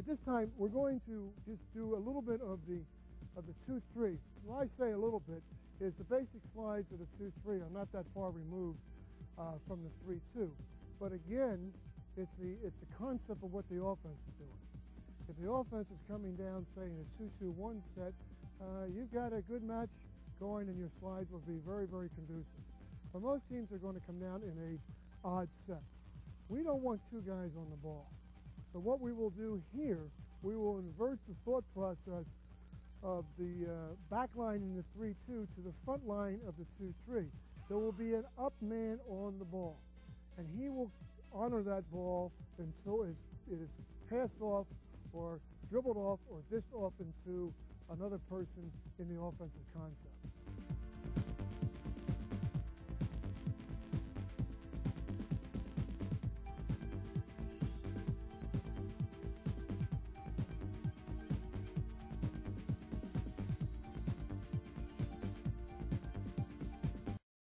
at this time, we're going to just do a little bit of the of the 2-3. When I say a little bit, is the basic slides of the 2-3 are not that far removed uh, from the 3-2. But again, it's the, it's the concept of what the offense is doing. If the offense is coming down, say, in a 2-2-1 set, uh, you've got a good match going and your slides will be very, very conducive. But most teams are going to come down in a odd set. We don't want two guys on the ball. So what we will do here, we will invert the thought process of the uh, back line in the 3-2 to the front line of the 2-3. There will be an up man on the ball, and he will honor that ball until it is passed off or dribbled off or dished off into another person in the offensive concept.